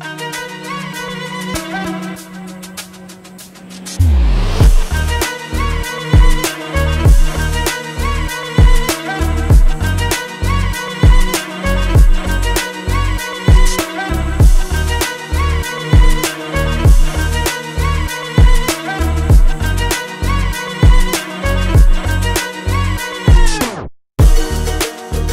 I'm in